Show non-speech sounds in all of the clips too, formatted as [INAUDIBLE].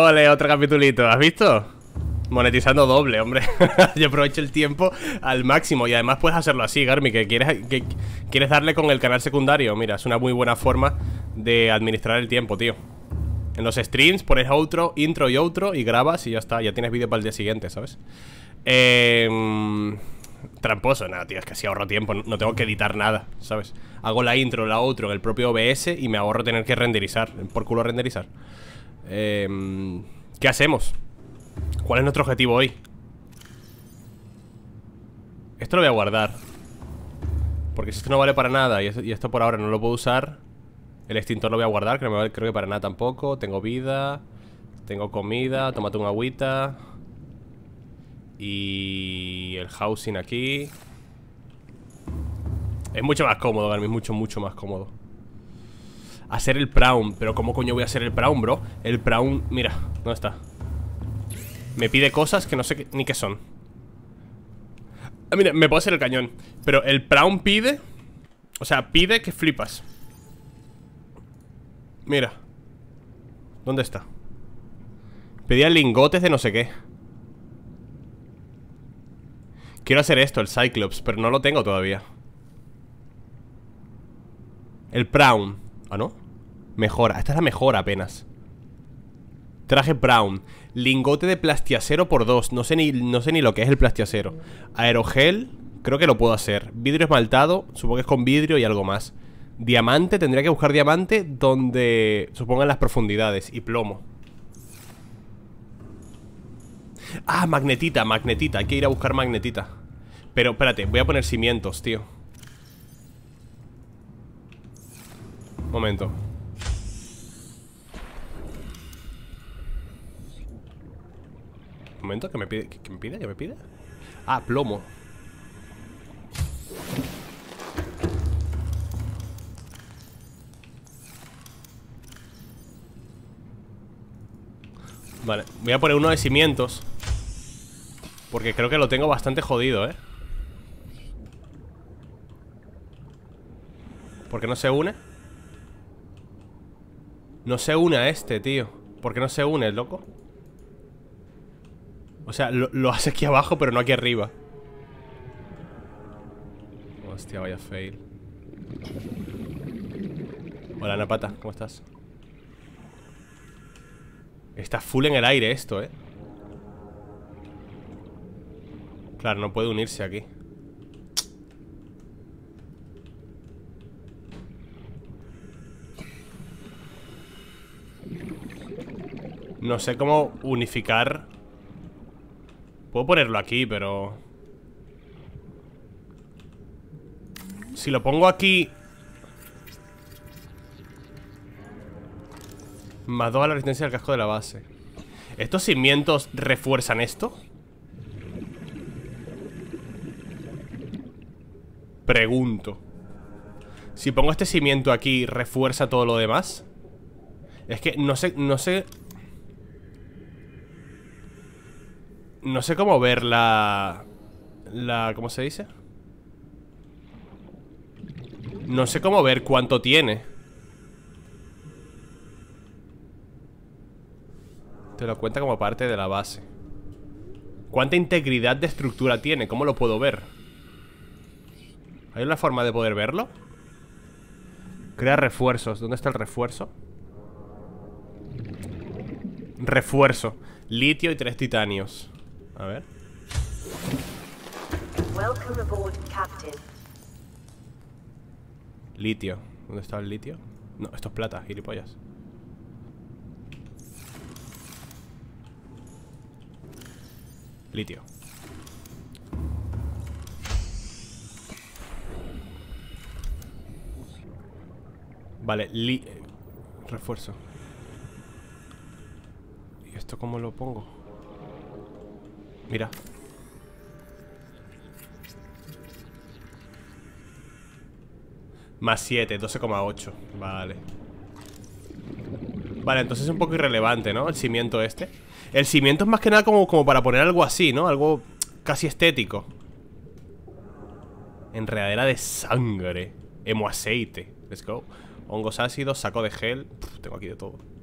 Ole, otro capitulito, ¿has visto? Monetizando doble, hombre. [LAUGHS] Yo aprovecho el tiempo al máximo Y además puedes hacerlo así, Garmi Que quieres, quieres darle con el canal secundario. Mira, es una muy buena forma de administrar el tiempo, tío. En los streams pones outro, intro y outro Y grabas y ya está, ya tienes vídeo para el día siguiente, ¿sabes? Eh... Tramposo, nada, tío, es que así ahorro tiempo. No tengo que editar nada, ¿sabes? Hago la intro, la outro en el propio OBS Y me ahorro tener que renderizar Por culo renderizar eh, ¿Qué hacemos? ¿Cuál es nuestro objetivo hoy? Esto lo voy a guardar. Porque si esto no vale para nada y esto, por ahora no lo puedo usar El extintor lo voy a guardar Que no me vale creo que para nada tampoco. Tengo vida Tengo comida Tómate una agüita. Y... El housing aquí. Es mucho más cómodo, Garmin Mucho, mucho más cómodo Hacer el prawn Pero ¿cómo coño voy a hacer el prawn, bro? El prawn, mira, ¿dónde está? Me pide cosas que no sé ni qué son ah, Mira, me puedo hacer el cañón Pero el prawn pide O sea, pide que flipas Mira ¿Dónde está? Pedía lingotes de no sé qué Quiero hacer esto, el Cyclops Pero no lo tengo todavía El Prawn Ah, ¿no? Mejora, esta es la mejora apenas. Traje brown Lingote de plastiacero por dos no sé, ni, no sé ni lo que es el plastiacero. Aerogel Creo que lo puedo hacer. Vidrio esmaltado Supongo que es con vidrio y algo más. Diamante Tendría que buscar diamante Donde supongan las profundidades Y plomo. Ah, magnetita, magnetita Hay que ir a buscar magnetita. Pero espérate, voy a poner cimientos, tío Momento Momento, que me pide, que, me pide, que me pide Ah, plomo Vale, voy a poner uno de cimientos Porque creo que lo tengo bastante jodido, ¿eh? ¿Por qué no se une? No se une a este, tío ¿Por qué no se une, loco? O sea, lo, hace aquí abajo, pero no aquí arriba Hostia, vaya fail Hola, Napata, ¿cómo estás? Está full en el aire esto, ¿eh? Claro, no puede unirse aquí No sé cómo unificar. Puedo ponerlo aquí, pero... Si lo pongo aquí... Más dos a la resistencia del casco de la base. ¿Estos cimientos refuerzan esto? Pregunto. Si pongo este cimiento aquí ¿Refuerza todo lo demás? Es que no sé, no sé No sé cómo ver la... La... ¿Cómo se dice? No sé cómo ver cuánto tiene Te lo cuenta como parte de la base ¿Cuánta integridad de estructura tiene? ¿Cómo lo puedo ver? ¿Hay una forma de poder verlo? Crea refuerzos ¿Dónde está el refuerzo? Refuerzo Litio y tres titanios a ver. Litio. ¿Dónde está el litio? No, esto es plata, gilipollas. Litio. Vale, li refuerzo. ¿Y esto cómo lo pongo? Mira. Más 7, 12,8 Vale. Vale, entonces es un poco irrelevante, ¿no? El cimiento este. El cimiento es más que nada como, como para poner algo así, ¿no? Algo casi estético. Enredadera de sangre. Emo aceite. Let's go. Hongos ácidos, saco de gel. Tengo aquí de todo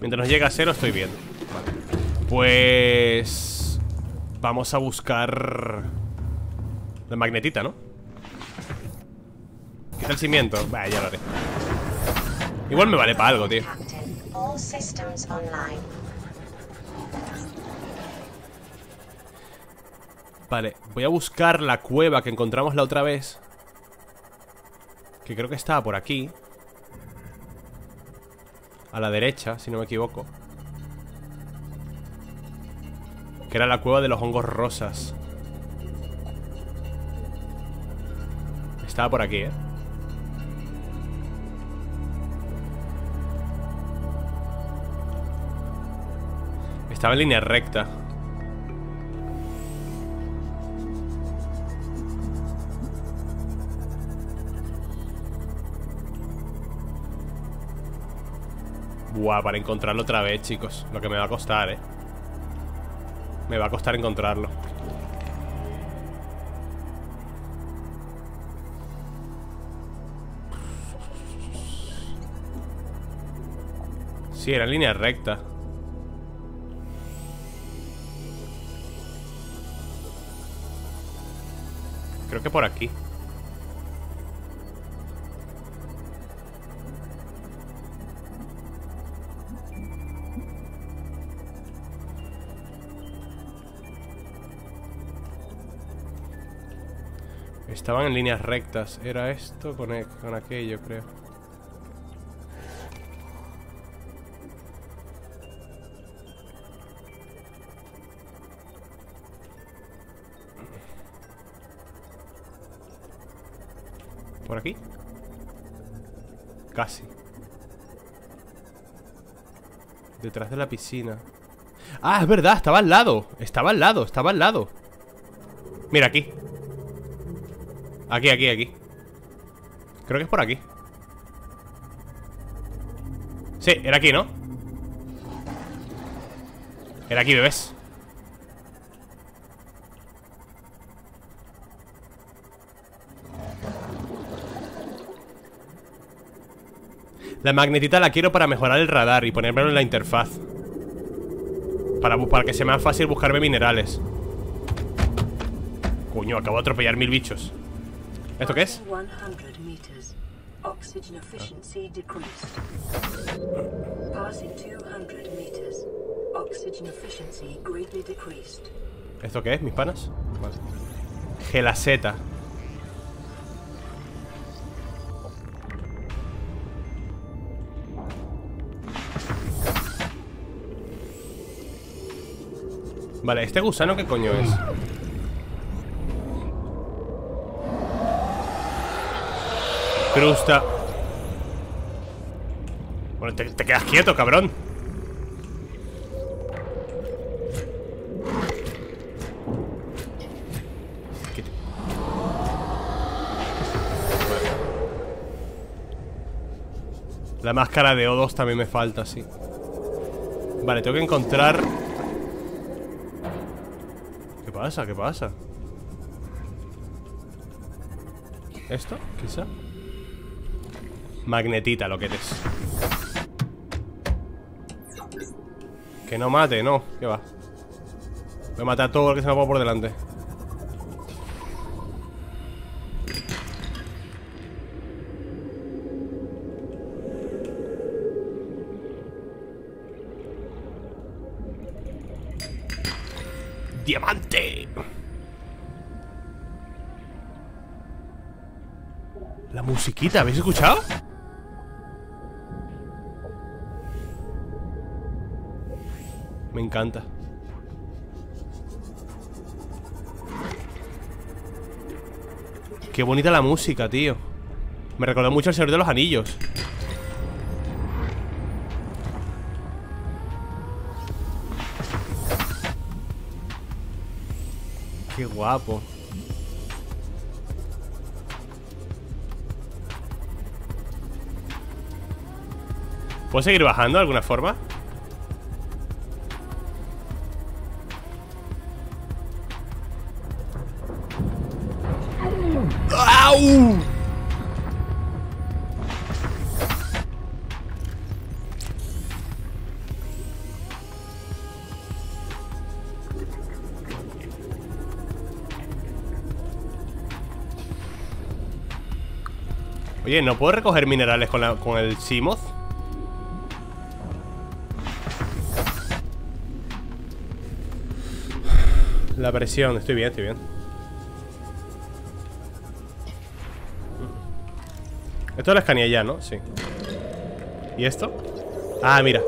Mientras nos llega a cero estoy bien. Pues... Vamos a buscar... La magnetita, ¿no? Quita el cimiento. Vaya, ya lo haré. Igual me vale para algo, tío. Vale, voy a buscar la cueva que encontramos la otra vez Que creo que estaba por aquí A la derecha, si no me equivoco Que era la cueva de los hongos rosas Estaba por aquí, ¿eh? Estaba en línea recta Buah, para encontrarlo otra vez, chicos. Lo que me va a costar, eh. Me va a costar encontrarlo. Sí, era en línea recta. Creo que por aquí Estaban en líneas rectas. Era esto con, e, con aquello, creo. ¿Por aquí? Casi. Detrás de la piscina. Ah, es verdad, estaba al lado. Estaba al lado, estaba al lado. Mira, aquí Aquí, aquí, aquí. Creo que es por aquí. Sí, era aquí, ¿no? Era aquí, bebés. La magnetita la quiero para mejorar el radar Y ponérmelo en la interfaz. Para, para que sea más fácil buscarme minerales. Coño, acabo de atropellar mil bichos ¿Esto qué es? ¿Esto qué es, mis panas? Vale. Gelaseta Vale, ¿este gusano qué coño es? Crusta Bueno, te, quedas quieto, cabrón La máscara de O2 también me falta, sí Vale, tengo que encontrar ¿Qué pasa? ¿Qué pasa? ¿Esto? Quizá Magnetita, lo que eres Que no mate, no, ¿qué va? Voy a matar a todo lo que se me ponga por delante ¡Diamante! La musiquita, ¿habéis escuchado? Qué bonita la música, tío. Me recordó mucho al Señor de los Anillos. Qué guapo. ¿Puedo seguir bajando de alguna forma? Oye, ¿no puedo recoger minerales con, la, con el Simoth? La presión, estoy bien, estoy bien Esto lo escaneé ya, ¿no? Sí ¿Y esto? Ah, mira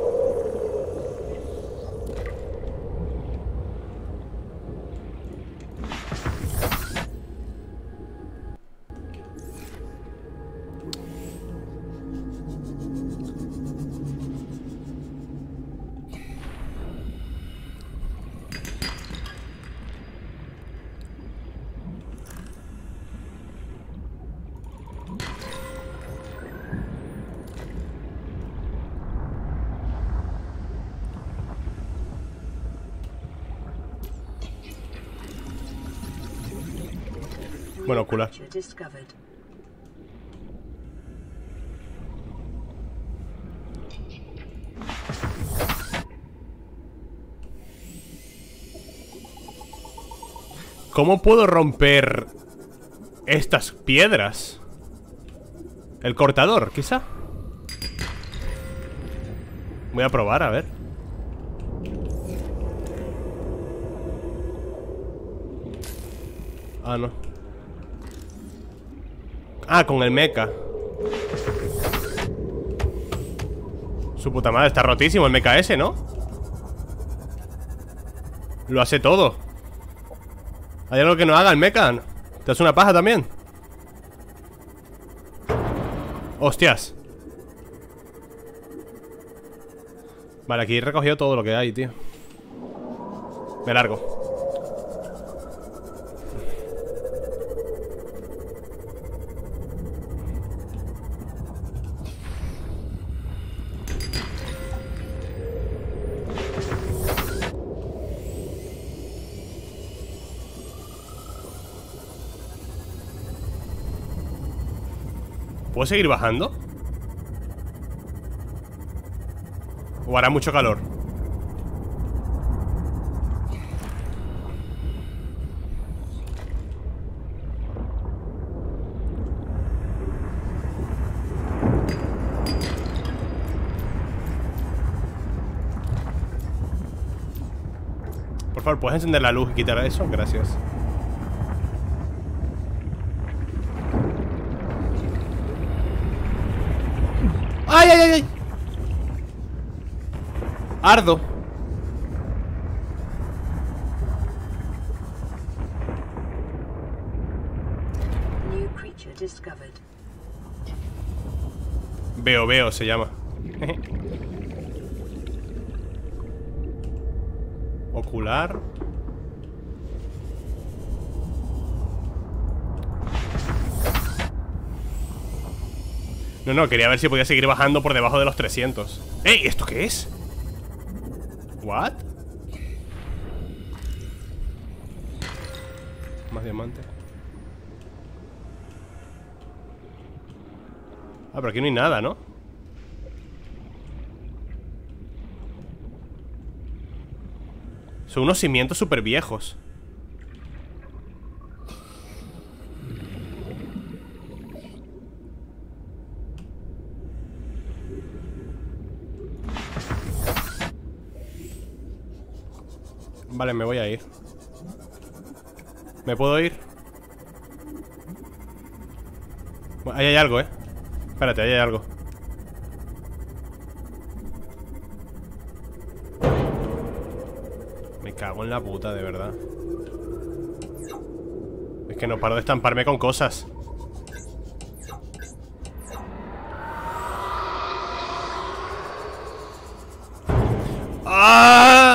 Ocular. ¿Cómo puedo romper estas piedras? El cortador, quizá Voy a probar, a ver Ah, no Ah, con el mecha Su puta madre, está rotísimo el mecha ese, ¿no? Lo hace todo ¿Hay algo que no haga el mecha? ¿Te hace una paja también? Hostias Vale, aquí he recogido todo lo que hay, tío Me largo ¿Puedo seguir bajando? ¿O hará mucho calor? Por favor, ¿puedes encender la luz y quitar eso? Gracias ¡Ay, ay, ay! ay! Ardo Veo, veo, se llama Ocular No, no, quería ver si podía seguir bajando por debajo de los 300 ¡Ey! ¿Esto qué es? ¿What? Más diamante Ah, pero aquí no hay nada, ¿no? Son unos cimientos súper viejos Vale, me voy a ir ¿Me puedo ir? ahí hay algo, ¿eh? Espérate, ahí hay algo Me cago en la puta, de verdad Es que no paro de estamparme con cosas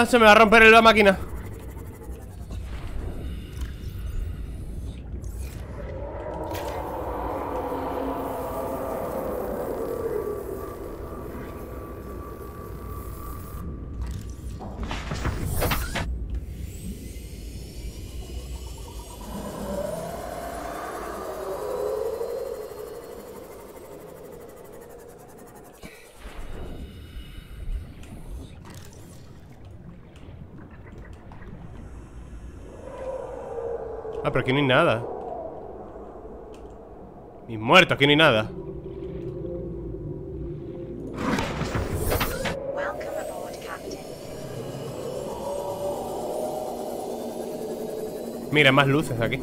Se me va a romper la máquina aquí no hay nada. Mis muertos, aquí no hay nada. Mira, más luces aquí.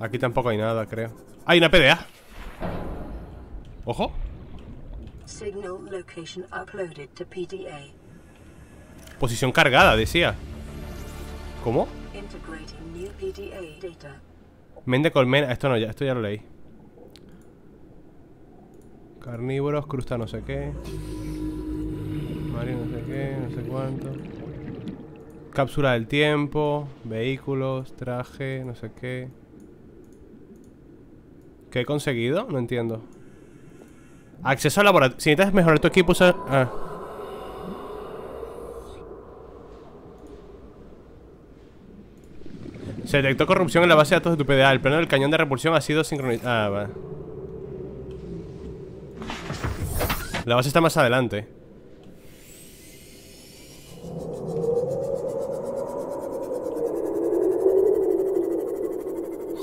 Aquí tampoco hay nada, creo. Hay una PDA Ojo. Posición cargada, decía. ¿Cómo? Mende colmena. Esto no, ya, esto ya lo leí. Carnívoros, crusta no sé qué. Mario no sé qué, no sé cuánto. Cápsula del tiempo, vehículos, traje, no sé qué. ¿Qué he conseguido? No entiendo. Acceso al laboratorio. Si necesitas mejorar tu equipo, usa... Ah. Se detectó corrupción en la base de datos de tu PDA. El plano del cañón de repulsión ha sido sincronizado. Ah, vale. La base está más adelante.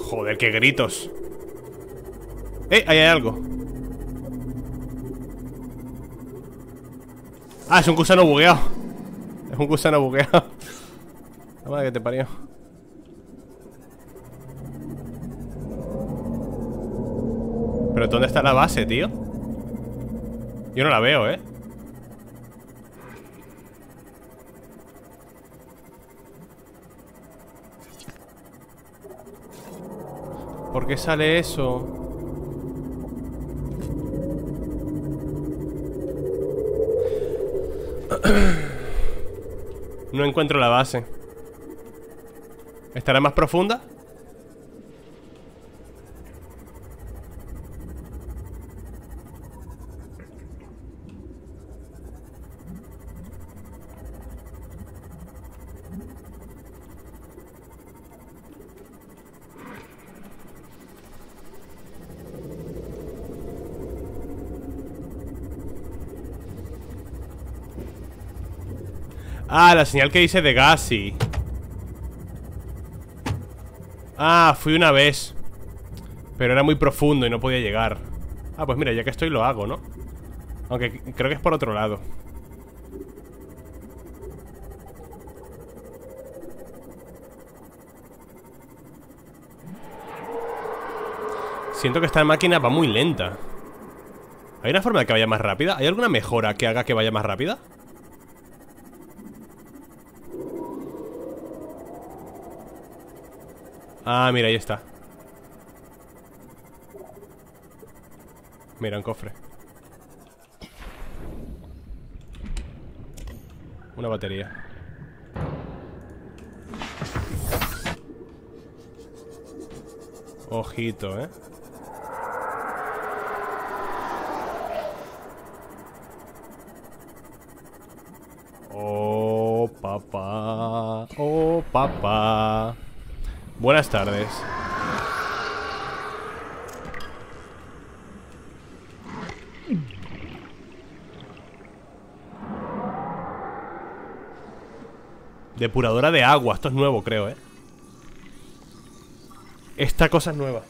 Joder, qué gritos. ¡Eh! Ahí hay algo. Ah, es un gusano bugueado. Es un gusano bugueado. La madre que te parió. ¿Pero dónde está la base, tío? Yo no la veo, ¿eh? ¿Por qué sale eso? No encuentro la base ¿Estará más profunda? Ah, la señal que dice de Gassi Ah, fui una vez Pero era muy profundo y no podía llegar Ah, pues mira, ya que estoy lo hago, ¿no? Aunque creo que es por otro lado Siento que esta máquina va muy lenta ¿Hay una forma de que vaya más rápida? ¿Hay alguna mejora que haga que vaya más rápida? Ah, mira, ahí está. Mira, un cofre. Una batería. Ojito, ¿eh? Oh, papá. Oh, papá Buenas tardes. Depuradora de agua. Esto es nuevo, creo, ¿eh? Esta cosa es nueva.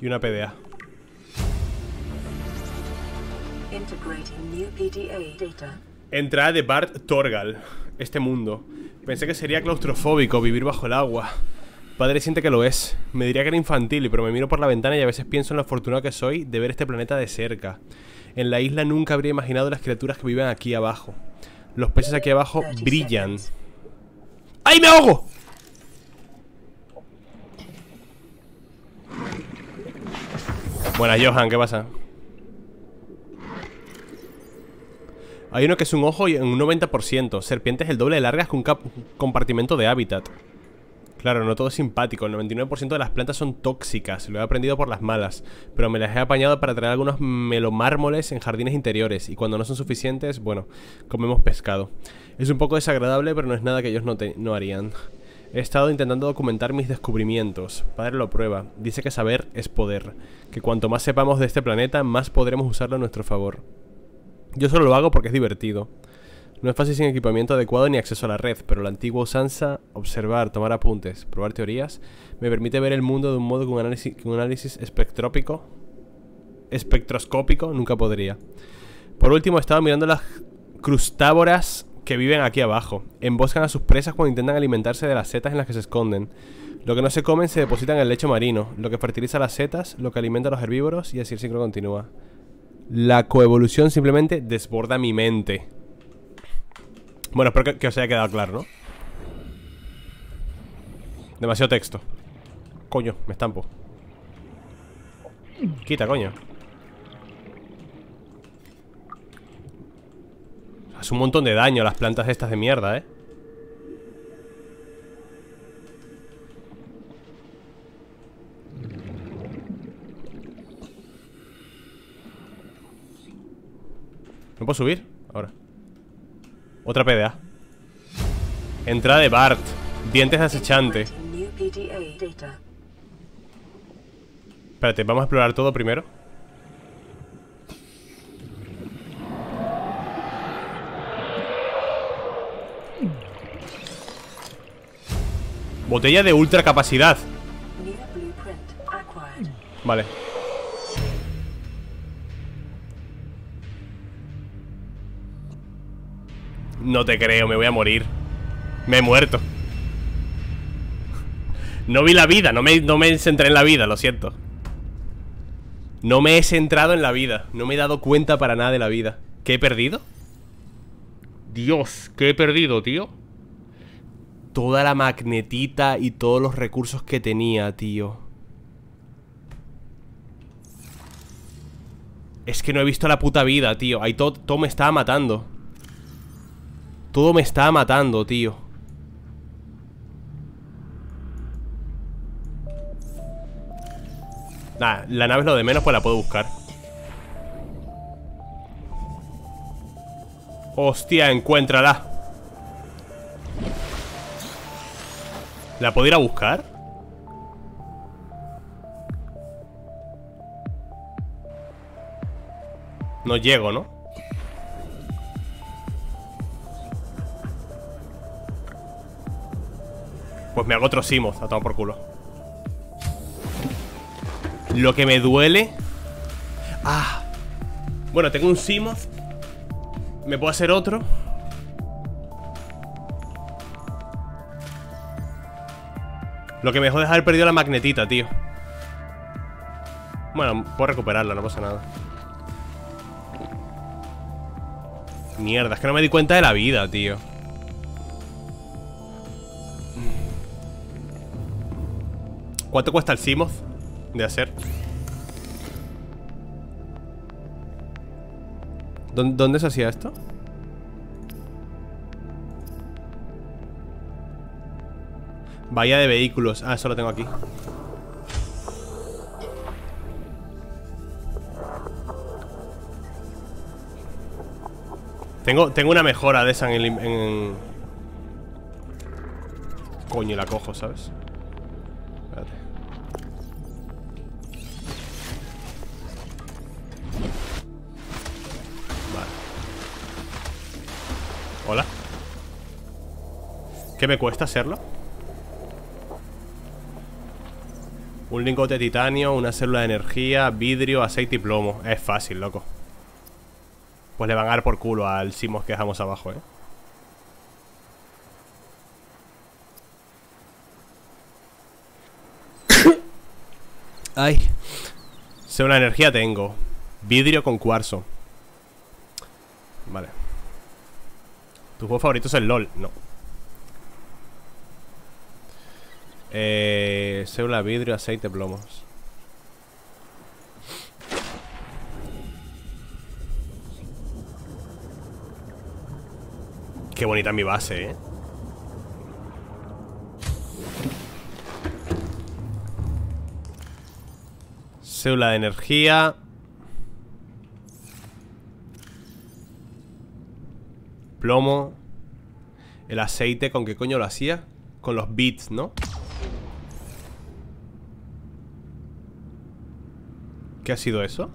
Y una PDA. Entrada de Bart Torgal. Este mundo. Pensé que sería claustrofóbico vivir bajo el agua. Padre siente que lo es. Me diría que era infantil, pero me miro por la ventana y a veces pienso en lo afortunado que soy de ver este planeta de cerca. En la isla nunca habría imaginado las criaturas que viven aquí abajo. Los peces aquí abajo brillan. ¡Ay, me ahogo! Buenas, Johan, ¿qué pasa? Hay uno que es un ojo y un 90%. Serpientes el doble de largas que un compartimento de hábitat. Claro, no todo es simpático. El 99% de las plantas son tóxicas. Lo he aprendido por las malas. Pero me las he apañado para traer algunos melomármoles en jardines interiores. Y cuando no son suficientes, bueno, comemos pescado. Es un poco desagradable, pero no es nada que ellos no, no harían. He estado intentando documentar mis descubrimientos. Padre lo prueba. Dice que saber es poder. Que cuanto más sepamos de este planeta, más podremos usarlo a nuestro favor. Yo solo lo hago porque es divertido. No es fácil sin equipamiento adecuado ni acceso a la red, pero la antigua usanza, observar, tomar apuntes, probar teorías, me permite ver el mundo de un modo que un análisis, espectrópico, espectroscópico nunca podría. Por último, he estado mirando las crustávoras que viven aquí abajo. Emboscan a sus presas cuando intentan alimentarse de las setas en las que se esconden. Lo que no se comen se deposita en el lecho marino, lo que fertiliza las setas, lo que alimenta a los herbívoros y así el ciclo continúa. La coevolución simplemente desborda mi mente. Bueno, espero que, os haya quedado claro, ¿no? Demasiado texto. Coño, me estampo. Quita, coño. Hace un montón de daño las plantas estas de mierda, ¿eh? ¿No puedo subir? Ahora Otra PDA Entrada de Bart Dientes de acechante. Espérate, vamos a explorar todo primero Botella de ultra capacidad. Vale No te creo, me voy a morir. Me he muerto. No vi la vida, no me, no me centré en la vida, lo siento. No me he centrado en la vida No me he dado cuenta para nada de la vida. ¿Qué he perdido? Dios, ¿qué he perdido, tío? Toda la magnetita y todos los recursos que tenía, tío. Es que no he visto la puta vida, tío. Ahí todo, todo me estaba matando Todo me estaba matando, tío Nah, la nave es lo de menos, pues la puedo buscar Hostia, encuéntrala ¿La puedo ir a buscar? No llego, ¿no? Pues me hago otro Simoth, a tomar por culo. Lo que me duele. Ah. Bueno, tengo un Simoth. Me puedo hacer otro. Lo que me es haber perdido la magnetita, tío. Bueno, puedo recuperarla, no pasa nada. Mierda, es que no me di cuenta de la vida, tío ¿Cuánto cuesta el Simoth de hacer? ¿Dó- ¿Dónde se hacía esto? Bahía de vehículos Ah, eso lo tengo aquí Tengo, tengo una mejora de esa en el... En... Coño, la cojo, ¿sabes? Hola. ¿Qué me cuesta hacerlo? Un lingote de titanio, una célula de energía, vidrio, aceite y plomo. Es fácil, loco. Pues le van a dar por culo al Simos que dejamos abajo, ¿eh? [COUGHS] Ay. Célula de energía tengo. Vidrio con cuarzo. Vale. ¿Tu juego favorito es el LOL? No. Eh, célula, vidrio, aceite, plomos. Qué bonita mi base, eh. Célula de energía. plomo, el aceite, ¿con qué coño lo hacía? Con los bits, ¿no? ¿Qué ha sido eso?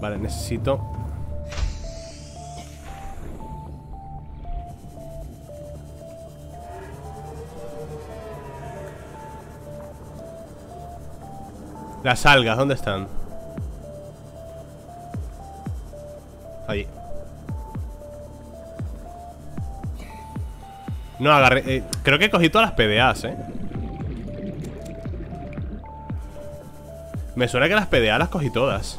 Vale, necesito Las algas, ¿dónde están? Ahí No, agarré eh, Creo que cogido todas las PDAs, ¿eh? Me suena que las PDA las cogí todas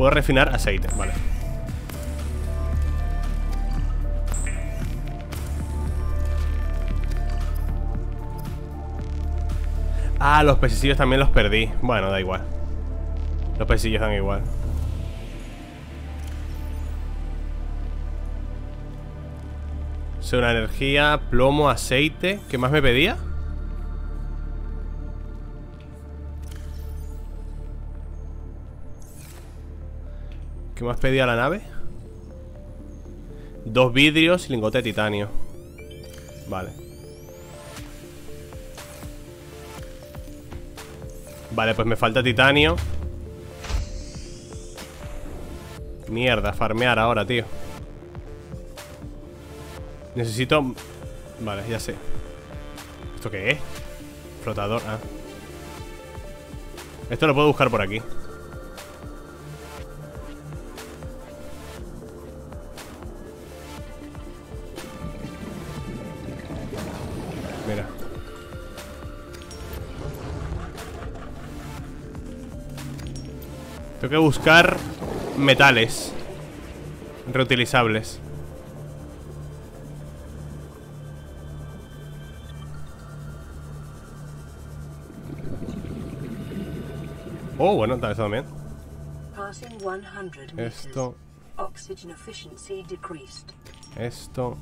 Puedo refinar aceite, vale. Ah, los pececillos también los perdí. Bueno, da igual. Los pececillos dan igual. Una energía, plomo, aceite. ¿Qué más me pedía? ¿Qué más pedía la nave? Dos vidrios y lingote de titanio. Vale. Vale, pues me falta titanio. Mierda, farmear ahora, tío. Necesito... Vale, ya sé. ¿Esto qué es? Flotador, ah. Esto lo puedo buscar por aquí Tengo que buscar metales reutilizables. Oh, bueno, está eso también. Esto. Esto.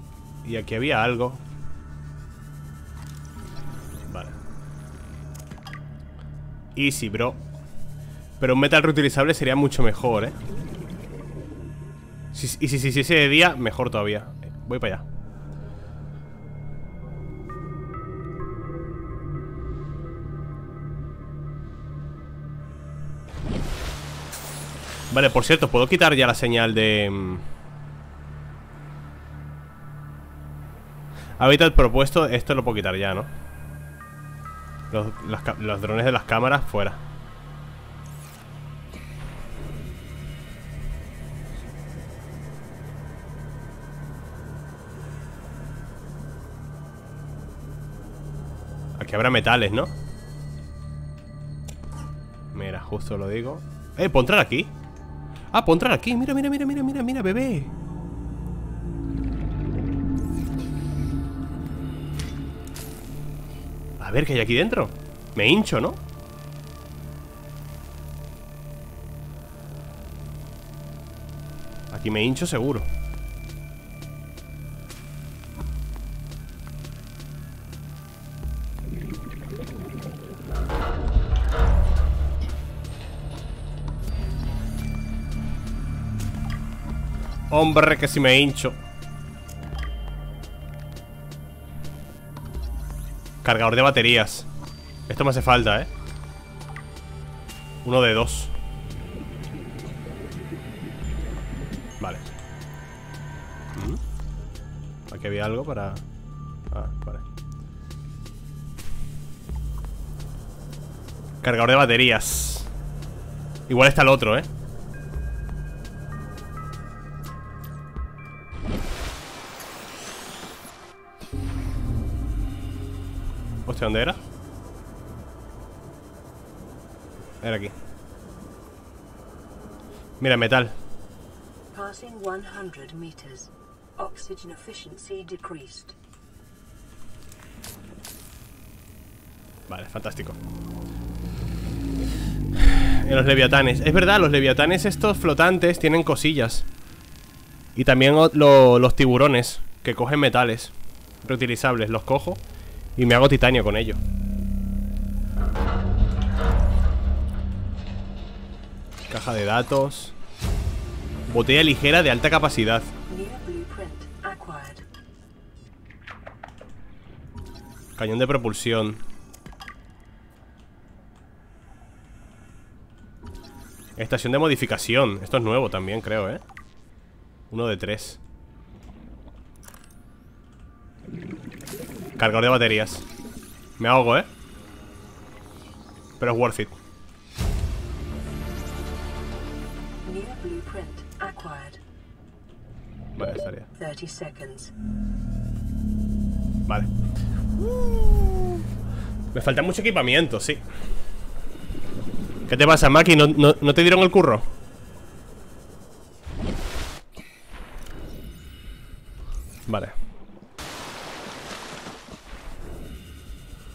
Y aquí había algo. Vale. Easy, bro. Pero un metal reutilizable sería mucho mejor, ¿eh? y si se hiciese de día, mejor todavía Voy para allá Vale, por cierto, ¿puedo quitar ya la señal de... Mm? Hábitat propuesto, esto lo puedo quitar ya, ¿no? los drones de las cámaras, fuera Que habrá metales, ¿no? Mira, justo lo digo Eh, ¿puedo entrar aquí? Ah, ¿puedo entrar aquí? Mira, mira, mira, mira, mira, mira, bebé A ver, ¿qué hay aquí dentro? Me hincho, ¿no? Aquí me hincho seguro Hombre, que si me hincho Cargador de baterías Esto me hace falta, ¿eh? Uno de dos Vale ¿Mm? Aquí había algo para... Ah, vale Cargador de baterías Igual está el otro, ¿eh? ¿Dónde era? Era aquí. Mira, metal. Vale, fantástico. En los leviatanes. Es verdad, los leviatanes estos flotantes Tienen cosillas. Y también los tiburones Que cogen metales Reutilizables, los cojo y me hago titanio con ello Caja de datos. Botella ligera de alta capacidad. Cañón de propulsión. Estación de modificación. Esto es nuevo también, creo, ¿eh? Uno de tres. Cargador de baterías. Me ahogo, ¿eh? Pero es worth it. Vale, estaría. 30 seconds. Vale. Me falta mucho equipamiento, sí. ¿Qué te pasa, Maki? ¿No, no, no te dieron el curro? Vale.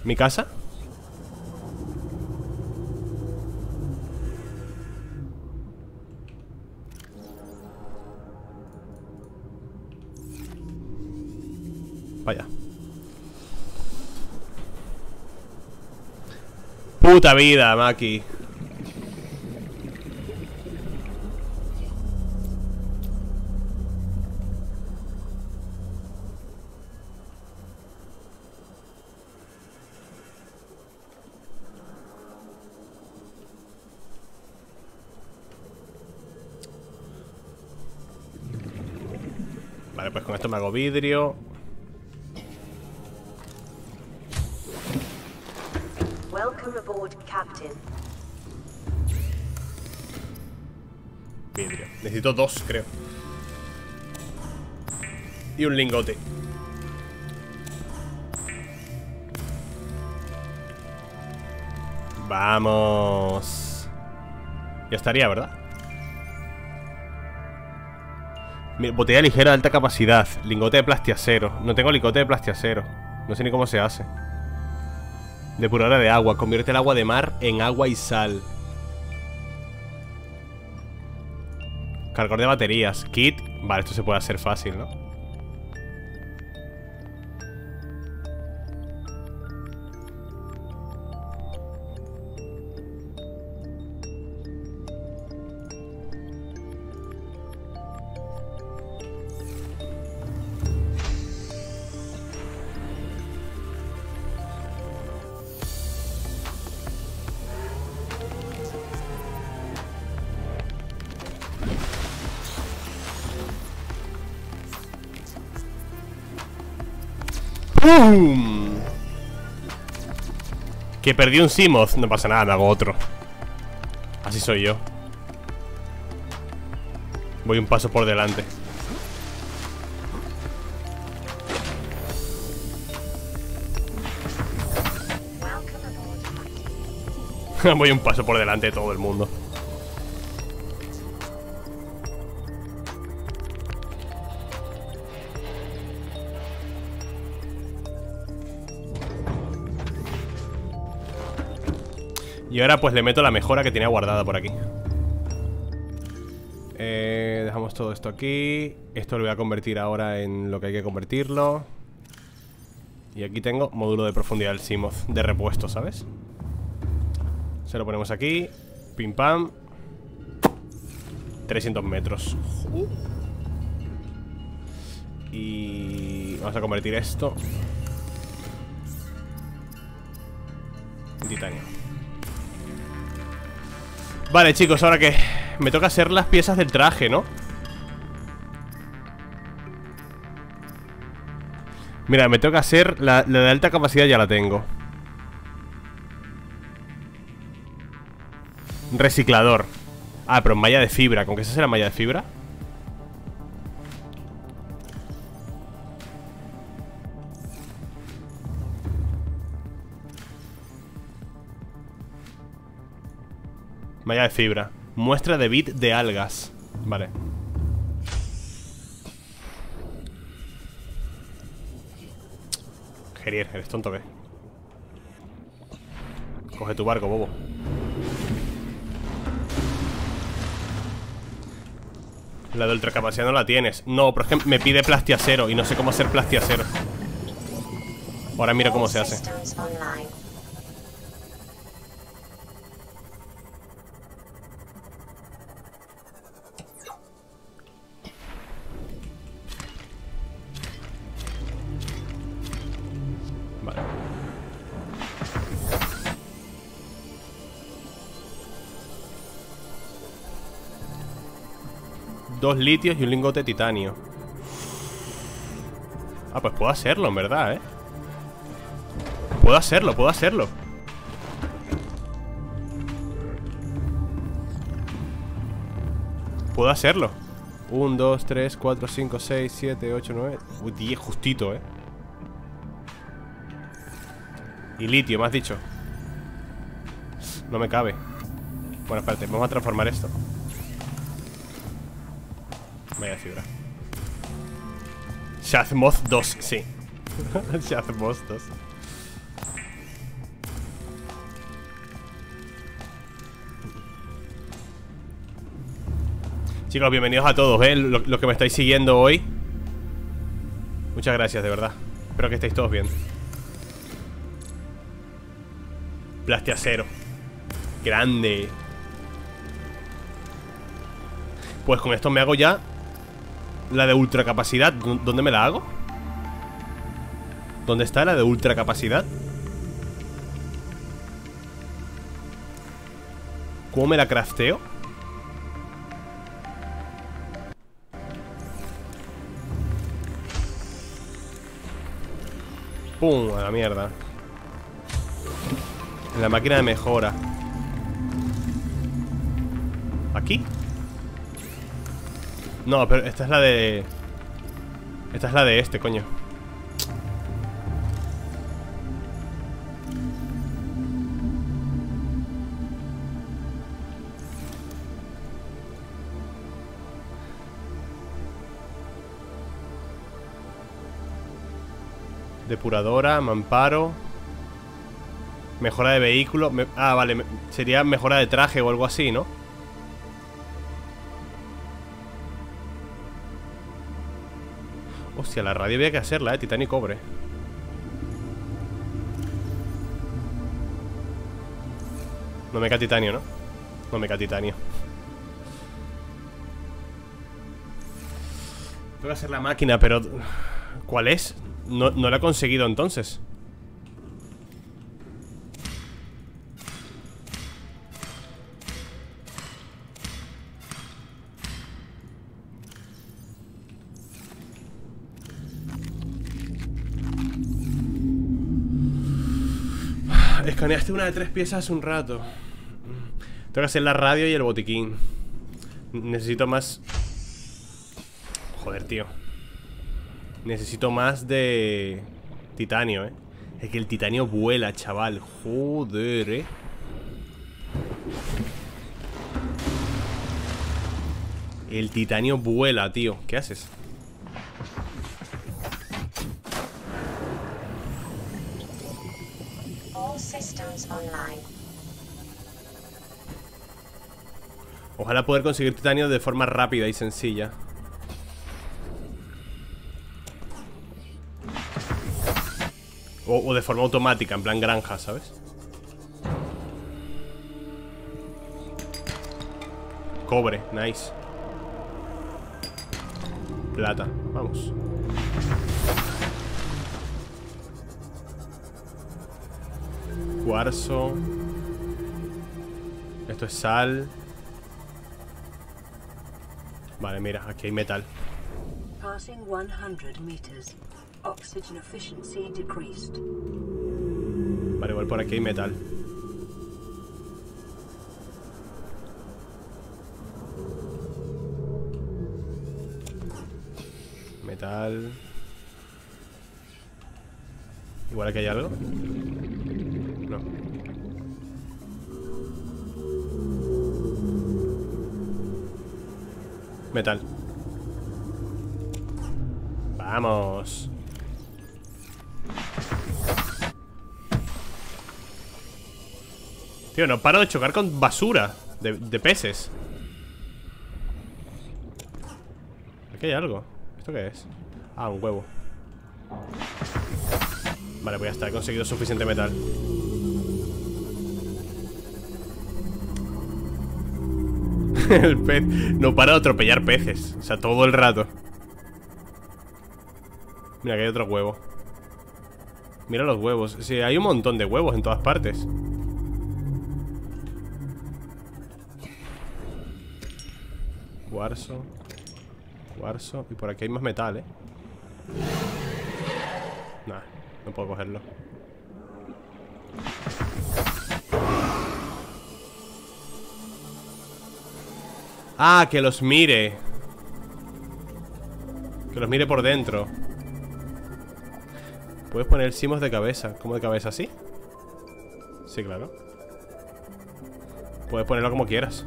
¿Mi casa? Vaya. Puta vida, Maki. Pues con esto me hago vidrio. Welcome aboard, Captain. Vidrio. Necesito dos, creo. Y un lingote. Vamos. Ya estaría, ¿verdad? Botella ligera de alta capacidad. Lingote de plastiacero. No tengo lingote de plastiacero. No sé ni cómo se hace. Depuradora de agua. Convierte el agua de mar en agua y sal. Cargador de baterías. Kit. Vale, esto se puede hacer fácil, ¿no? Perdí un Simoth. No pasa nada, me hago otro. Así soy yo. Voy un paso por delante. [LAUGHS] Voy un paso por delante de todo el mundo. Y ahora pues le meto la mejora que tenía guardada por aquí. Eh, Dejamos todo esto aquí. Esto lo voy a convertir ahora en lo que hay que convertirlo. Y aquí tengo módulo de profundidad del Simoth De repuesto, ¿sabes? Se lo ponemos aquí. Pim pam. 300 metros. Y... Vamos a convertir esto En titanio Vale, chicos, ahora que me toca hacer las piezas del traje, ¿no? Mira, me toca hacer la, de alta capacidad ya la tengo Reciclador Ah, pero malla de fibra ¿Con qué se hace la malla de fibra? Malla de fibra. Muestra de bit de algas. Vale. Gerier, ¿eres tonto qué? Coge tu barco, bobo. La de ultracapacidad no la tienes. No, pero es que me pide plastiacero Y no sé cómo hacer plastiacero. Ahora mira cómo se hace Dos litios y un lingote de titanio. Ah, pues puedo hacerlo, en verdad, ¿eh? Puedo hacerlo, puedo hacerlo. Puedo hacerlo. 1, 2, 3, 4, 5, 6, 7, 8, 9 Uy, 10, justito, ¿eh? Y litio, me has dicho. No me cabe. Bueno, espérate, vamos a transformar esto Vaya fibra. Shazmoth 2, sí. [LAUGHS] Shazmoth 2 Chicos, bienvenidos a todos, ¿eh? Los, los que me estáis siguiendo hoy. Muchas gracias, de verdad. Espero que estéis todos bien. Plastiacero Grande. Pues con esto me hago ya La de ultra capacidad ¿Dónde me la hago? ¿Dónde está la de ultra capacidad? ¿Cómo me la crafteo? ¡Pum! A la mierda En la máquina de mejora ¿Aquí? No, pero esta es la de... Esta es la de este, coño Depuradora, mamparo Mejora de vehículo Ah, vale, sería mejora de traje o algo así, ¿no? Hostia, la radio había que hacerla, eh Titanio y cobre No me cae titanio, ¿no? No me cae titanio Tengo que hacer la máquina, pero... ¿Cuál es? No, no lo he conseguido entonces Escaneaste una de tres piezas un rato. Tengo que hacer la radio y el botiquín. Necesito más. Joder, tío. Necesito más de titanio, eh. Es que el titanio vuela, chaval. Joder, eh. El titanio vuela, tío. ¿Qué haces? Ojalá poder conseguir titanio de forma rápida y sencilla. O, de forma automática, en plan granja, ¿sabes? Cobre, nice. Plata, vamos. Cuarzo. Esto es sal Vale, mira, aquí hay metal Passing 100 meters. Oxygen efficiency decreased. Vale, igual por aquí hay metal. Metal. Igual aquí hay algo. Metal. Vamos. Tío, no paro de chocar con basura De, peces Aquí hay algo ¿Esto qué es? Ah, un huevo Vale, pues ya está, he conseguido suficiente metal [LAUGHS] El pez No para de atropellar peces O sea, todo el rato Mira, que hay otro huevo Mira los huevos Sí, hay un montón de huevos en todas partes Cuarzo Cuarzo. Y por aquí hay más metal, ¿eh? Nah, no puedo cogerlo. Ah, que los mire. Que los mire por dentro. Puedes poner simos de cabeza. ¿Cómo de cabeza? ¿Así? Sí, claro. Puedes ponerlo como quieras.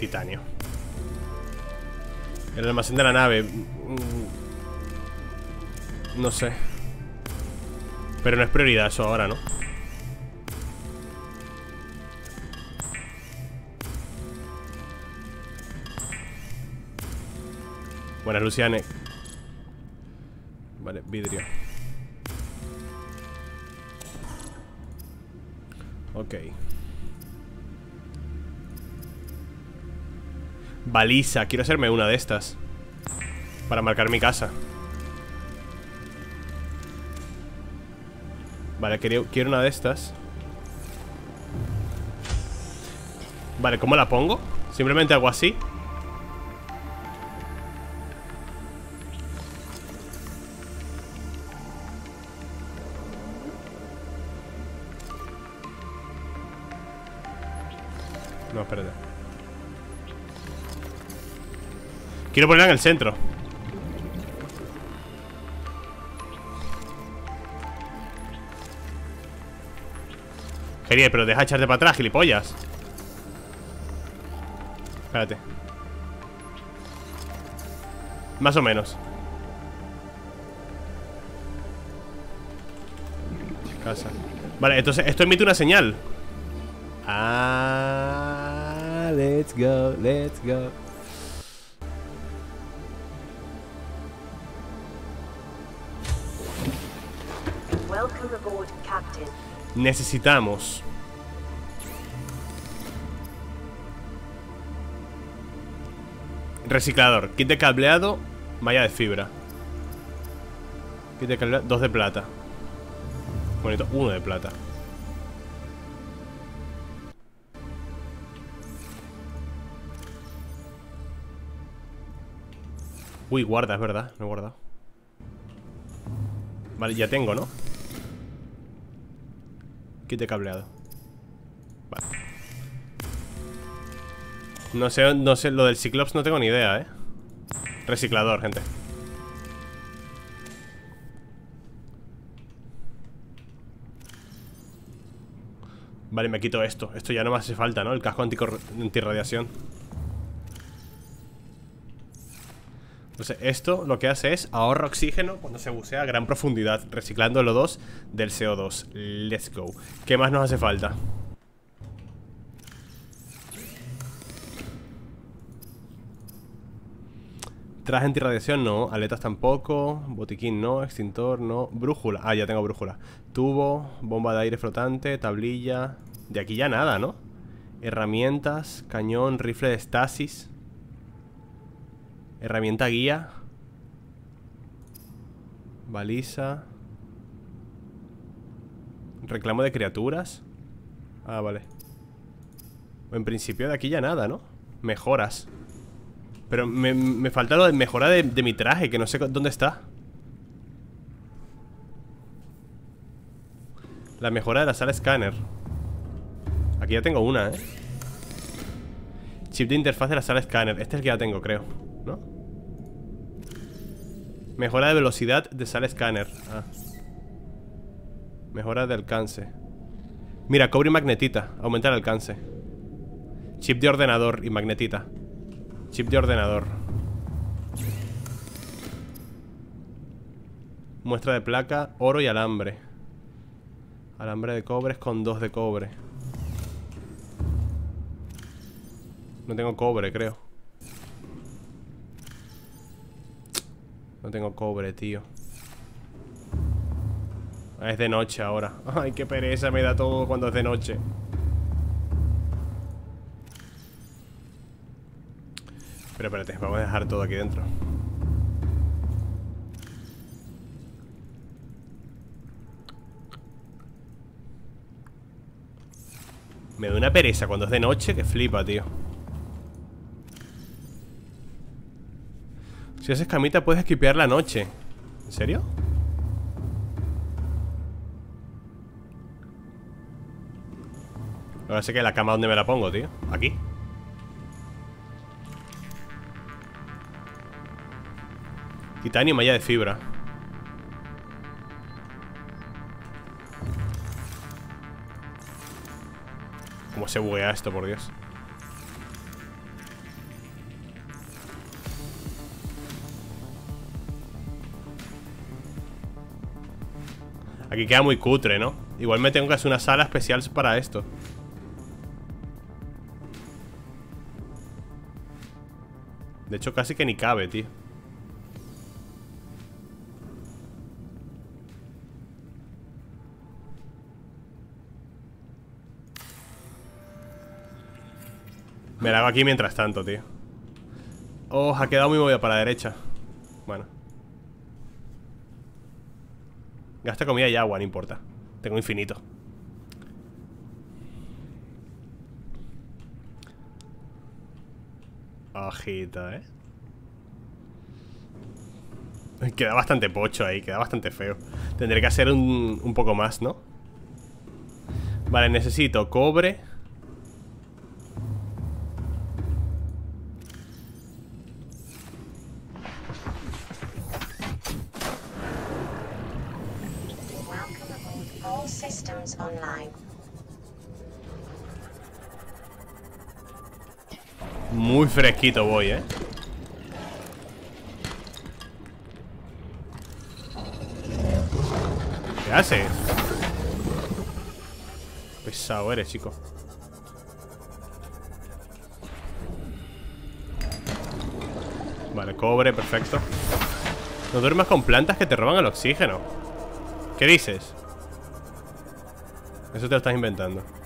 Titanio. El almacén de la nave. No sé. Pero no es prioridad eso ahora, ¿no? Buenas, Luciane. Vale, vidrio. Ok. Baliza. Quiero hacerme una de estas. Para marcar mi casa. Vale, quiero, quiero una de estas. Vale, ¿cómo la pongo? Simplemente hago así. Quiero ponerla en el centro. Genial, pero deja echarte para atrás, gilipollas. Espérate. Más o menos. Casa. Vale, entonces esto emite una señal. Ah, let's go, let's go. Necesitamos. Reciclador Kit de cableado Malla de fibra. Kit de cableado Dos de plata. Bonito Uno de plata. Uy, guarda, es verdad No he guardado. Vale, ya tengo, ¿no? De cableado. Vale. No sé, no sé, lo del Cyclops no tengo ni idea, ¿eh? Reciclador, gente. Vale, me quito esto. Esto ya no me hace falta, ¿no? El casco antirradiación Entonces, esto lo que hace es ahorra oxígeno cuando se bucea a gran profundidad, reciclando el O2 del CO2. Let's go. ¿Qué más nos hace falta? Traje antirradiación, no. Aletas tampoco. Botiquín, no. Extintor, no. Brújula. Ah, ya tengo brújula. Tubo, bomba de aire flotante, tablilla. De aquí ya nada, ¿no? Herramientas, cañón, rifle de estasis. Herramienta guía. Baliza. Reclamo de criaturas. Ah, vale. En principio de aquí ya nada, ¿no? Mejoras. Pero me, me falta lo de mejora de, de mi traje, que no sé dónde está. La mejora de la sala escáner. Aquí ya tengo una, ¿eh? Chip de interfaz de la sala escáner. Este es el que ya tengo, creo. Mejora de velocidad de sala escáner. Ah. Mejora de alcance. Mira, cobre y magnetita. Aumenta el alcance. Chip de ordenador y magnetita. Chip de ordenador. Muestra de placa, oro y alambre. Alambre de cobre es con dos de cobre. No tengo cobre, creo. No tengo cobre, tío. Ah, es de noche ahora. [LAUGHS] Ay, qué pereza me da todo cuando es de noche. Pero espérate, vamos a dejar todo aquí dentro. Me da una pereza cuando es de noche que flipa, tío. Si haces camita puedes esquipear la noche ¿En serio? Ahora sé que la cama donde me la pongo, tío Aquí Titanio y malla de fibra ¿Cómo se buguea esto, por Dios? Aquí queda muy cutre, ¿no? Igual me tengo que hacer una sala especial para esto. De hecho, casi que ni cabe, tío. Me la hago aquí mientras tanto, tío. Oh, ha quedado muy movida para la derecha. Bueno Gasta comida y agua, no importa. Tengo infinito. Ojito, eh Queda bastante pocho ahí, queda bastante feo. Tendré que hacer un, un poco más, ¿no? Vale, necesito cobre fresquito voy, ¿eh? ¿Qué haces? Pesado eres, chico Vale, cobre, perfecto No duermas con plantas que te roban el oxígeno ¿Qué dices? Eso te lo estás inventando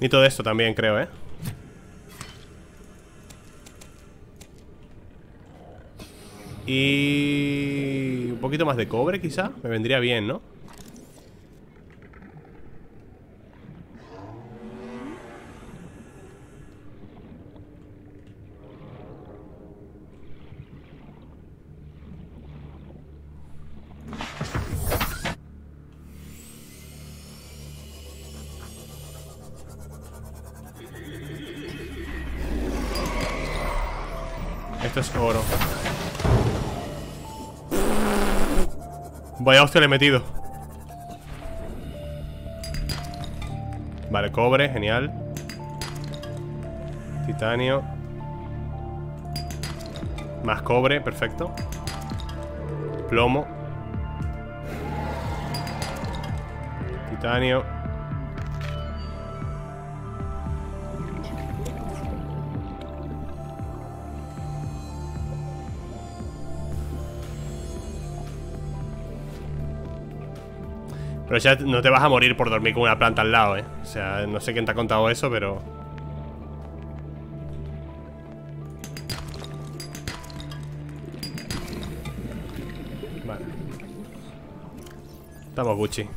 Ni todo esto también, creo, ¿eh? Y... Un poquito más de cobre, quizá Me vendría bien, ¿no? Hostia le he metido. Vale, cobre, genial. Titanio. Más cobre, perfecto. Plomo. Titanio Pero ya no te vas a morir por dormir con una planta al lado, ¿eh? O sea, no sé quién te ha contado eso, pero... Vale. Estamos Gucci.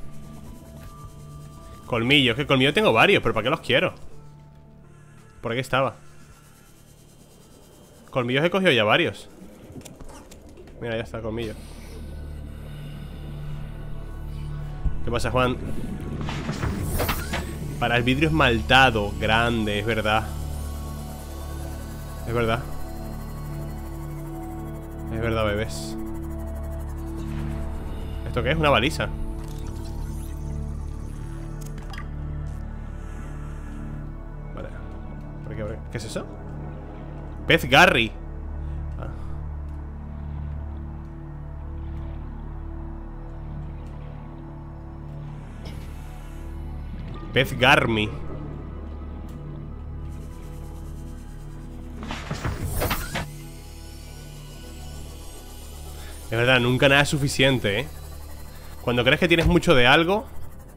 Colmillos, que colmillo tengo varios, pero ¿para qué los quiero? Por aquí estaba. Colmillos he cogido ya varios. Mira, ya está colmillo. Pasa, Juan? Para el vidrio esmaltado Grande, es verdad Es verdad Es verdad, bebés ¿Esto qué es? Una baliza Vale ¿Por qué, ¿Qué es eso? Pez Garry Pez Garmi Es verdad, nunca nada es suficiente, ¿eh? Cuando crees que tienes mucho de algo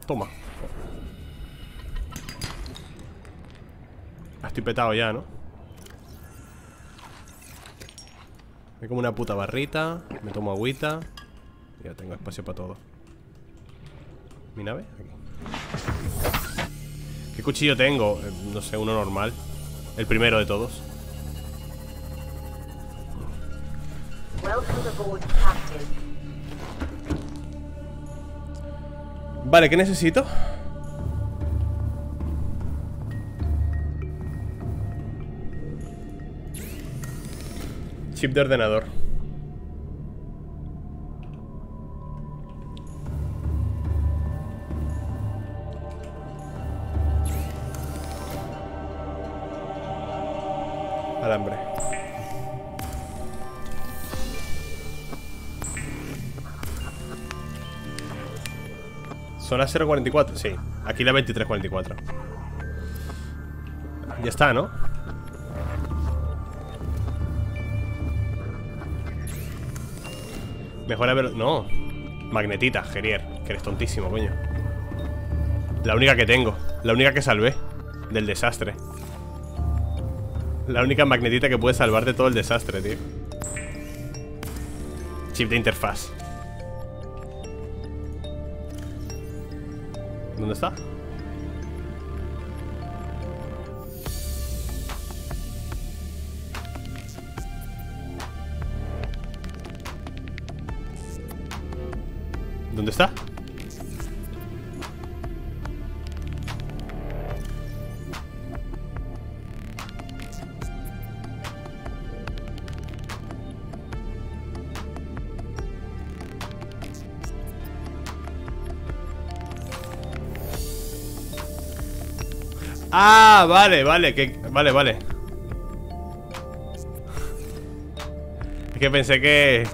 Toma Ah, Estoy petado ya, ¿no? Hay como una puta barrita Me tomo agüita Ya tengo espacio para todo ¿Mi nave? Aquí ¿Qué cuchillo tengo? Eh, No sé, uno normal El primero de todos. Vale, ¿qué necesito? Chip de ordenador Son las 0.44, sí. Aquí la 23.44 Ya está, ¿no? Mejora ver... No. Magnetita, Gerier Que eres tontísimo, coño. La única que tengo La única que salvé Del desastre. La única magnetita que puede salvar de todo el desastre, tío. Chip de interfaz ¿Dónde está? Ah, vale, vale, que... Vale, vale. Es que pensé que...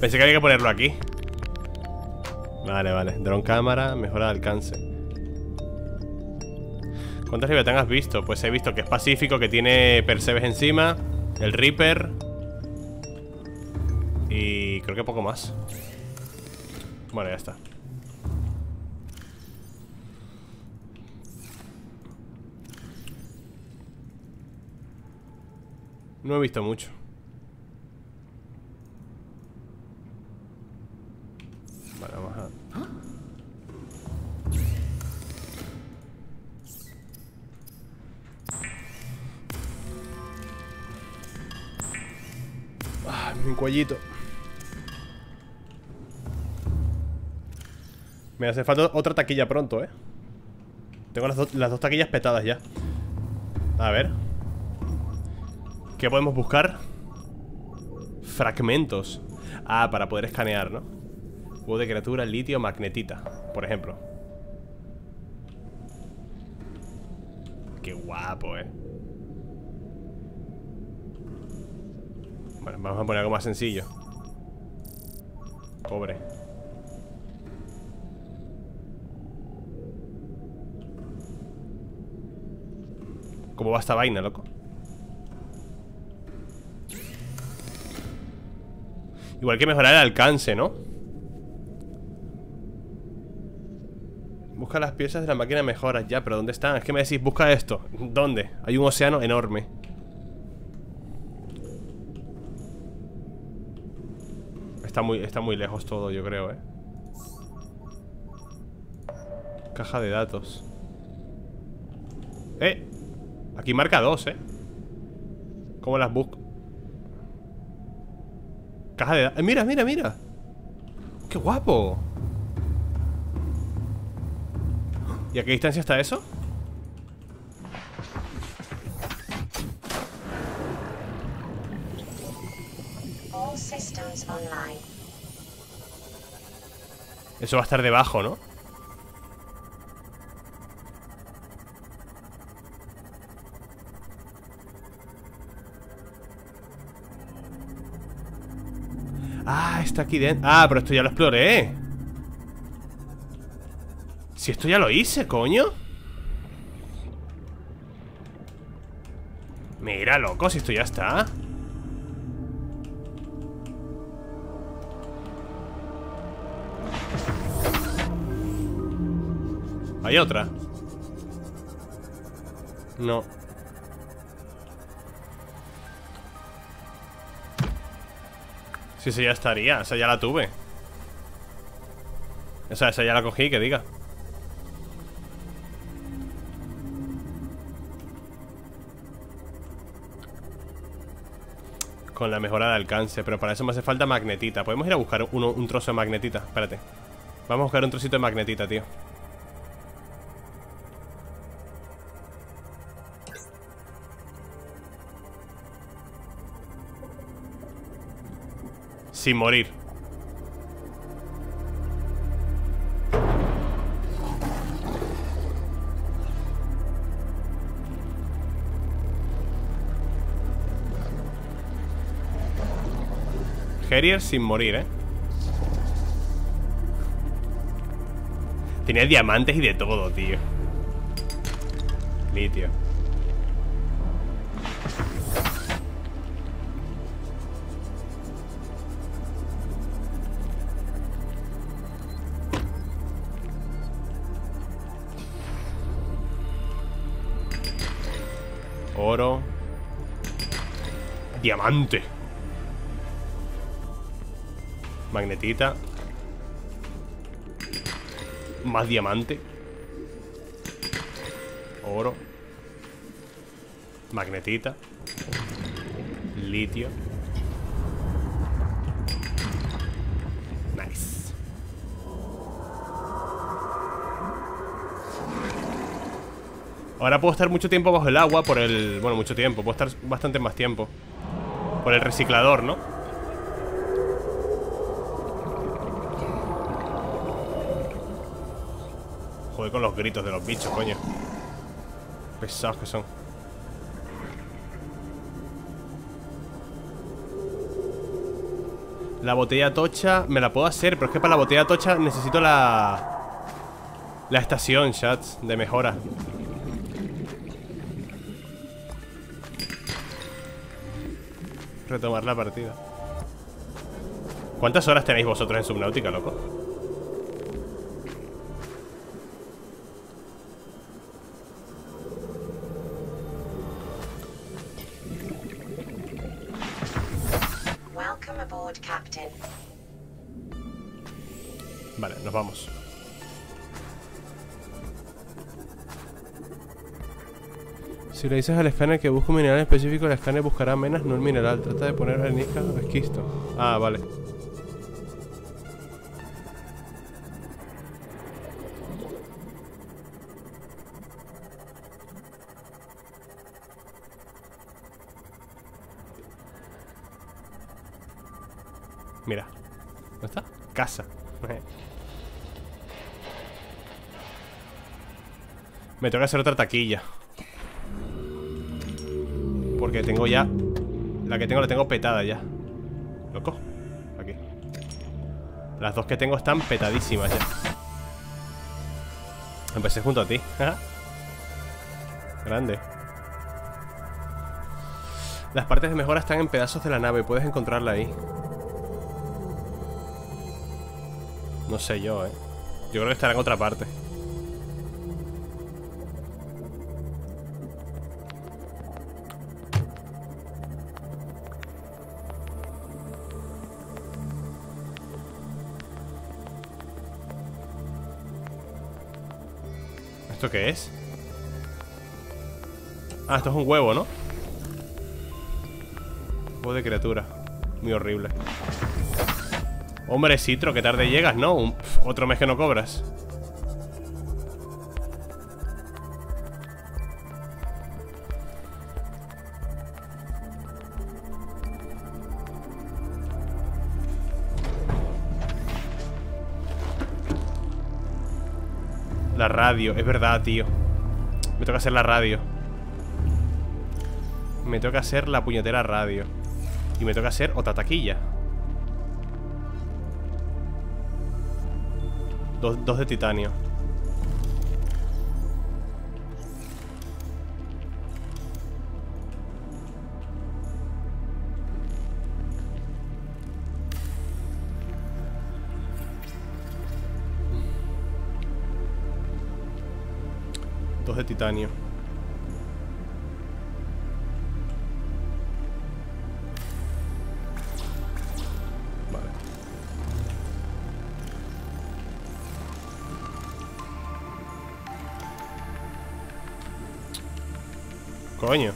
Pensé que había que ponerlo aquí. Vale, vale Drone cámara, mejora de alcance. ¿Cuántos Leviatán has visto? Pues he visto que es pacífico, que tiene Percebes encima El Reaper Y creo que poco más. Bueno, ya está No he visto mucho. Vale, vamos a... Ah, mi cuellito. Me hace falta otra taquilla pronto, ¿eh? Tengo las, do- las dos taquillas petadas ya. A ver ¿Qué podemos buscar? Fragmentos Ah, para poder escanear, ¿no? Huevo de criatura, litio, magnetita Por ejemplo Qué guapo, eh Bueno, vamos a poner algo más sencillo Cobre ¿Cómo va esta vaina, loco? Igual que mejorar el alcance, ¿no? Busca las piezas de la máquina de mejoras Ya, pero ¿dónde están? Es que me decís, busca esto ¿Dónde? Hay un océano enorme Está muy, está muy lejos todo, yo creo, ¿eh? Caja de datos ¡Eh! Aquí marca dos, ¿eh? ¿Cómo las busco? Caja de datos. Mira, mira, mira. ¡Qué guapo! ¿Y a qué distancia está eso? Eso va a estar debajo, ¿no? aquí dentro. Ah, pero esto ya lo exploré. Si esto ya lo hice, coño. Mira, loco, si esto ya está. Hay otra No. Sí, esa ya estaría. Esa ya la tuve. Esa, esa ya la cogí, que diga. Con la mejora de alcance Pero para eso me hace falta magnetita Podemos ir a buscar uno, un trozo de magnetita Espérate Vamos a buscar un trocito de magnetita, tío Sin morir. Harrier sin morir, ¿eh? Tiene diamantes y de todo, tío. Litio Diamante. Magnetita. Más diamante. Oro. Magnetita. Litio. Nice. Ahora puedo estar mucho tiempo bajo el agua por el... Bueno, mucho tiempo Puedo estar bastante más tiempo Por el reciclador, ¿no? Joder con los gritos de los bichos, coño. Pesados que son. La botella tocha me la puedo hacer Pero es que para la botella tocha necesito la... La estación, chats, de mejora Retomar la partida ¿Cuántas horas tenéis vosotros en Subnautica, loco? Si le dices al escáner que busca un mineral específico, el escáner buscará menas, no el mineral. Trata de poner arenisca o esquisto. Ah, vale. Mira. ¿Dónde está? Casa. [LAUGHS] Me que hacer otra taquilla Porque tengo ya La que tengo la tengo petada ya. Loco Aquí. Las dos que tengo están petadísimas ya. Empecé junto a ti. Grande. Las partes de mejora están en pedazos de la nave Puedes encontrarla ahí. No sé yo, eh. Yo creo que estará en otra parte ¿Esto qué es? Ah, esto es un huevo, ¿no? Huevo de criatura Muy horrible Hombre, Citro, que tarde llegas, ¿no? otro mes que no cobras es verdad, tío. Me toca hacer la radio. Me toca hacer la puñetera radio. Y me toca hacer otra taquilla. Dos, dos de titanio de titanio. Vale. Coño.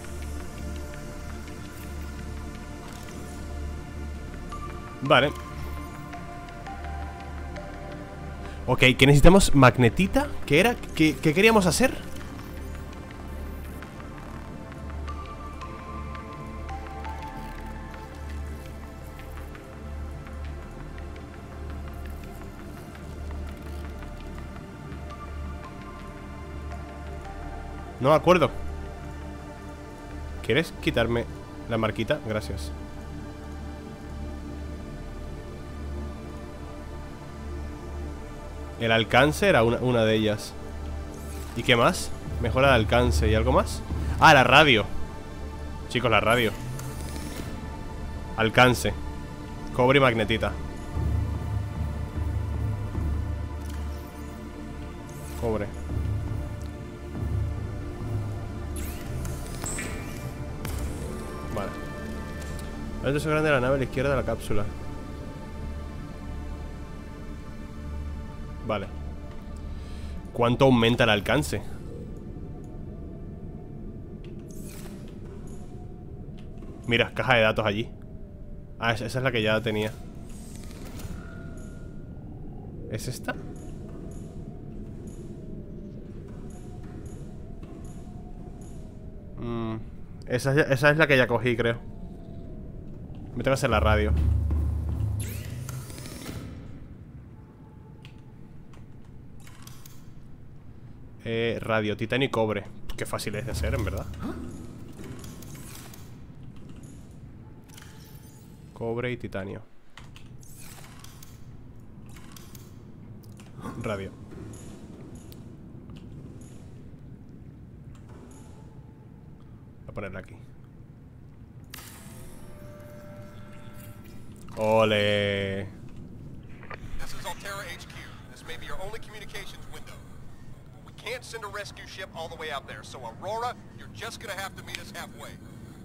Vale. Ok, ¿qué necesitamos? ¿Magnetita? ¿Qué era? ¿Qué, qué queríamos hacer? No me acuerdo. ¿Quieres quitarme la marquita? Gracias. El alcance era una, una de ellas. ¿Y qué más? Mejora de alcance ¿Y algo más? Ah, la radio. Chicos, la radio. Alcance. Cobre y magnetita Eso grande de la nave a la izquierda de la cápsula Vale. ¿Cuánto aumenta el alcance? Mira, caja de datos allí. Ah, esa es la que ya tenía. ¿Es esta? Mm, esa, es- esa es la que ya cogí, creo Me tengo que hacer la radio. Eh, radio, titanio y cobre. Qué fácil es de hacer, en verdad. Cobre y titanio. Radio. Voy a ponerla aquí Ole This is Altera HQ. This may be your only communications window. We can't send a rescue ship all the way out there, so Aurora, you're just gonna have to meet us halfway.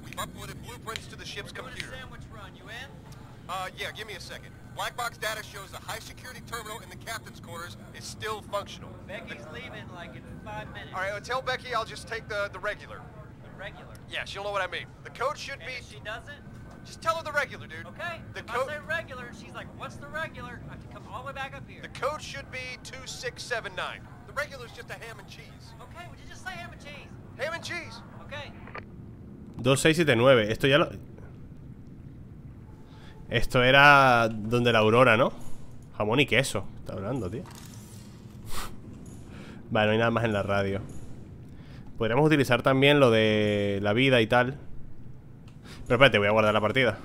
We've uploaded blueprints to the ship's computer. Sandwich run, you in? Uh, yeah, give me a second. Black box data shows the high security terminal in the captain's quarters is still functional. Becky's leaving like in five minutes. All right, uh, tell Becky I'll just take the, the regular. The regular. Yeah, she'll know what I mean. The code should And be... if she doesn't, Just tell her the regular, dude. okay. The if. I say regular, she's like, what's the regular? I have to come all the way back up here. The code should be 2679. The regular's just a ham and cheese. Okay, would you just say ham and cheese? Ham and cheese. Okay. 2679 Esto ya lo... Esto era donde la aurora, ¿no? Jamón y queso Está hablando, tío [LAUGHS] Vale, no hay nada más en la radio Podríamos utilizar también lo de la vida y tal Pero espérate, voy a guardar la partida.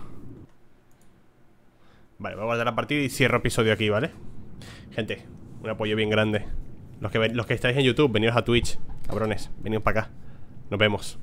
Vale, voy a guardar la partida y cierro episodio aquí, ¿vale? Gente, un apoyo bien grande. Los que, los que estáis en YouTube, veniros a Twitch Cabrones, venidos para acá. Nos vemos